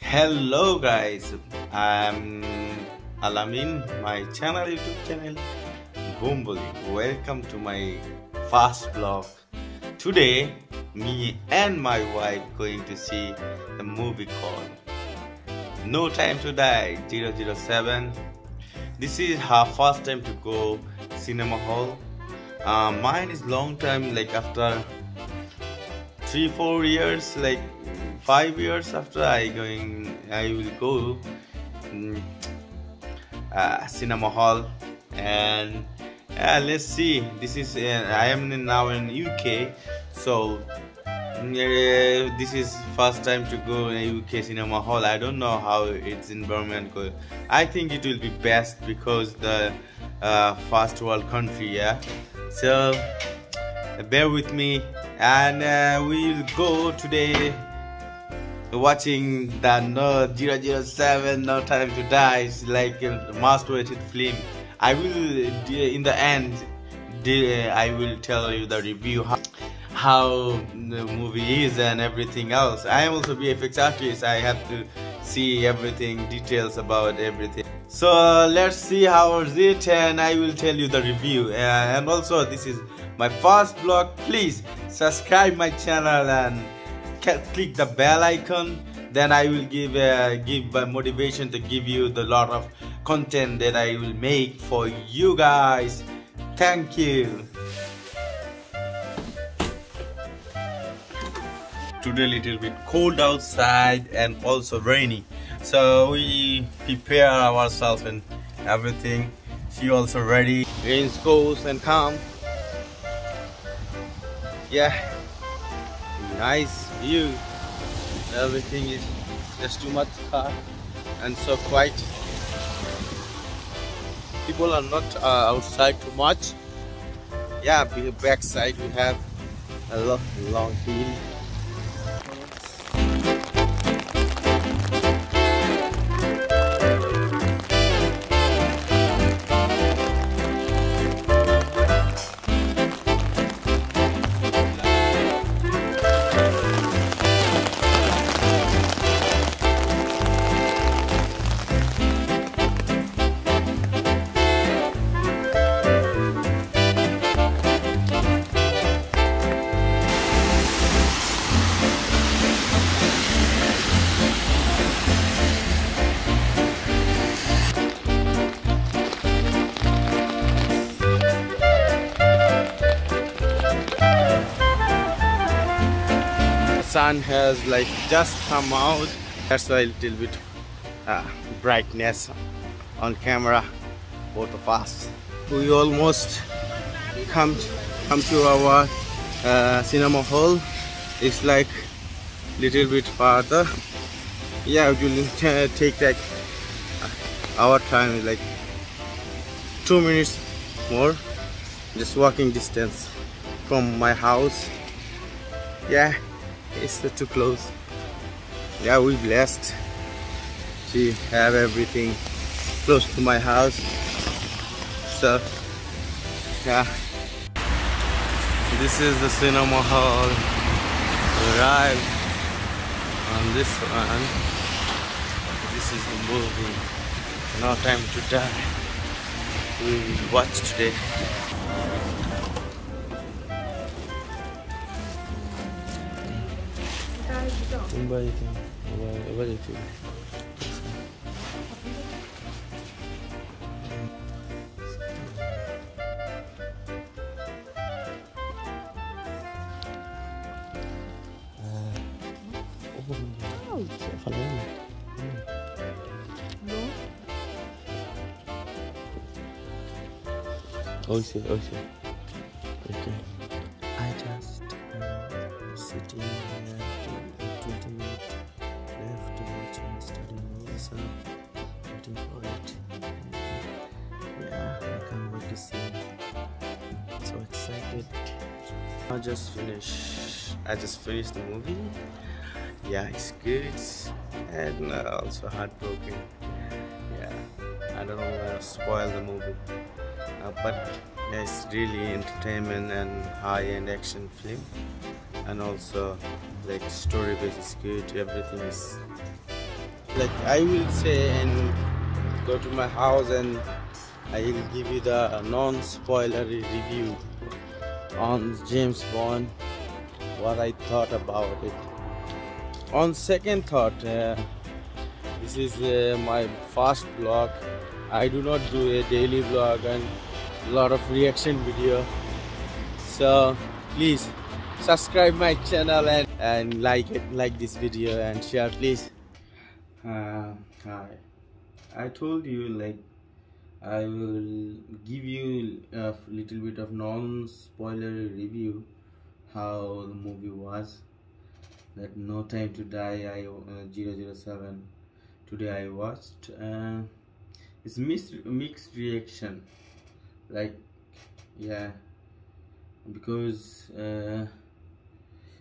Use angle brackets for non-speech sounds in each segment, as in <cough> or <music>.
Hello guys, I'm Alamin, my channel YouTube channel Bom Boli. Welcome to my first vlog. Today, me and my wife going to see the movie called No Time to Die 007. This is her first time to go cinema hall. Uh, mine is long time like after three four years like five years after I going I will go mm, uh, cinema hall. And uh, let's see. This is uh, I am now in UK so mm, uh, this is first time to go in UK cinema hall. I don't know how its environment go I think it will be best because the uh, first world country yeah? So bear with me. And uh, we'll go today watching the no 007 no time to die is like a most awaited film. I will in the end i will tell you the review how, how the movie is and everything else. I am also a vfx artist. I have to see everything details about everything. So uh, let's see how is it and i will tell you the review. Uh, and also this is my first vlog. Please subscribe my channel and click the bell icon then I will give uh, give uh, motivation to give you the lot of content that I will make for you guys. Thank you. Today little bit cold outside and also rainy. So we prepare ourselves and everything. She also ready. Rains goes and come. Yeah nice view. Everything is just too much car and so quiet. People are not uh, outside too much. Yeah back side we have a long, long hill sun has like just come out. That's why a little bit uh, brightness on camera both of us. We almost come come to our uh, cinema hall. It's like little bit farther. Yeah it will take like our time like two minutes more. Just walking distance from my house. Yeah it's too close yeah we blessed to have everything close to my house. So yeah. This is the cinema hall. Arrived on this one. This is the movie. No time to die. We watch today In ba ito? Aba, aba ito. Falando. Não. Oi, oi, oi. I just finished I just finished the movie. Yeah it's good and uh, also heartbroken. Yeah I don't want to spoil the movie. Uh, but yeah, it's really entertainment and high-end action film. And also like story base is good everything is like I will say and go to my house and I will give you the non-spoiler review on James Bond what I thought about it. On second thought uh, this is uh, my first vlog. I do not do a daily vlog and a lot of reaction video. So please subscribe my channel and, and like it like this video and share please. Uh, hi. I told you like I will give you a little bit of non-spoiler review how the movie was. That No Time to Die I uh, 007 today I watched uh, it's mixed mixed reaction. Like yeah because uh,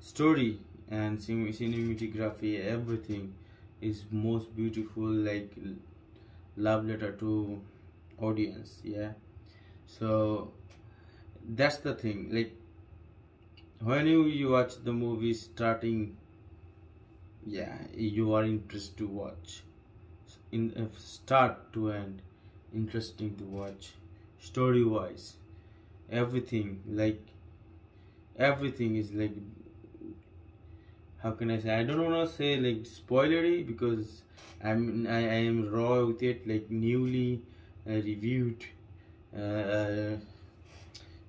story and cinematography everything is most beautiful like love letter to audience yeah. So that's the thing like when you, you watch the movie starting yeah you are interested to watch. In uh, start to end interesting to watch story wise everything like everything is like how can I say I don't want to say like spoilery because I'm I, I am raw with it like newly reviewed uh, uh,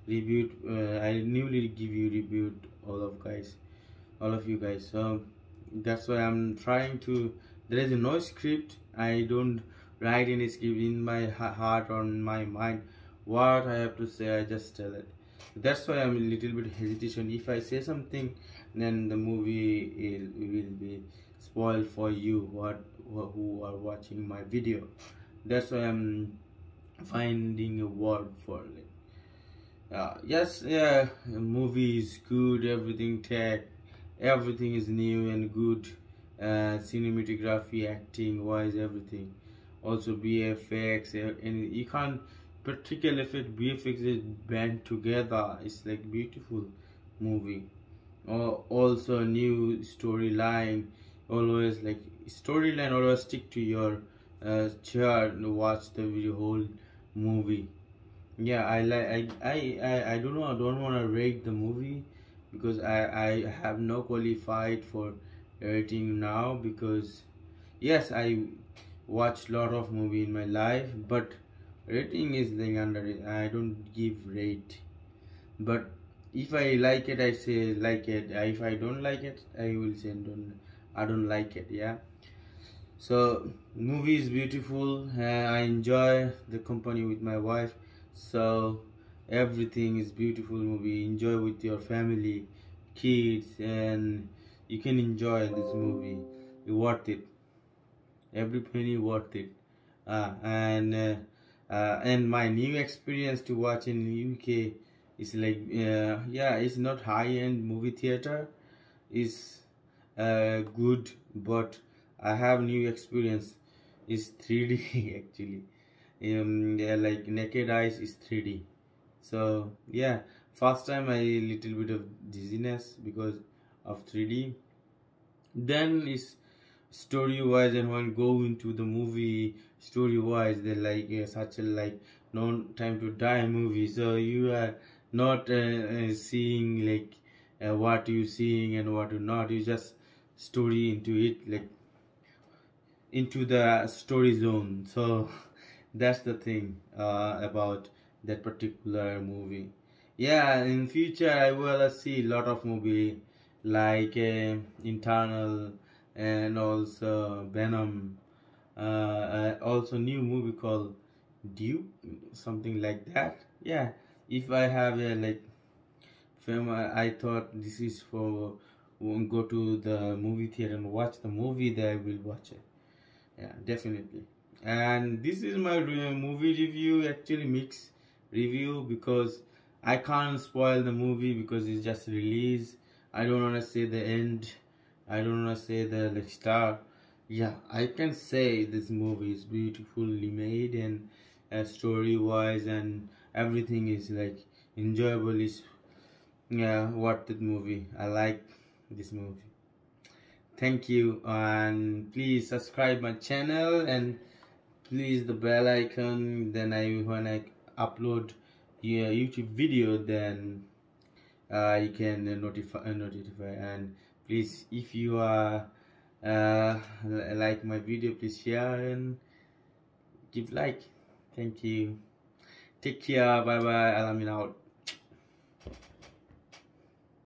reviewed uh, I newly give you reviewed all of guys all of you guys. So that's why I'm trying to there is no script. I don't write any script in my heart or in my mind. What I have to say I just tell it. That's why I'm a little bit hesitation. If I say something then the movie will be spoiled for you what who are watching my video. That's why I'm finding a word for it. Uh, yes yeah movie is good everything tech everything is new and good uh, cinematography acting wise everything. Also VFX and you can't particular effect VFX is band together it's like beautiful movie. Or also new storyline always like storyline always stick to your uh, chair and watch the video whole movie. Yeah i like i i i, don't know i don't want to rate the movie because i i have no qualified for rating now because yes i watched lot of movie in my life but rating is like under i don't give rate. But if i like it i say like it. If i don't like it i will say don't i don't like it yeah so movie is beautiful and i enjoy the company with my wife. So everything is beautiful movie. Enjoy with your family kids and you can enjoy this movie. Worth it. Every penny worth it. Uh, and uh, uh, and my new experience to watch in UK is like uh, yeah it's not high-end movie theater. Is uh, good but I have new experience is 3D <laughs> actually. Um, yeah, like naked eyes is 3D so yeah first time I little bit of dizziness because of 3D then is story wise and when go into the movie story wise they like uh, such a like no time to die movie. So you are not uh, uh, seeing like uh, what you seeing and what you not. You just story into it like into the story zone <laughs> so that's the thing uh, about that particular movie yeah in future i will see a lot of movie like uh, internal and also Venom. Uh, also new movie called Duke, something like that. Yeah, if I have a like film, I thought this is for go to the movie theater and watch the movie. Then I will watch it. Yeah, definitely. And this is my movie review, actually mix review because I can't spoil the movie because it's just released. I don't want to say the end I don't want to say the star. Yeah, I can say this movie is beautifully made and uh, story wise and everything is like enjoyable. Is yeah, what the movie. I like this movie. Thank you and please subscribe my channel and please the bell icon. Then i when i upload your youtube video then uh, you can notify uh, notify. And please if you are uh, like my video please share and give like. Thank you. Take care. Bye bye alamin out